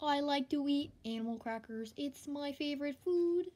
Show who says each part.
Speaker 1: I like to eat animal crackers. It's my favorite food.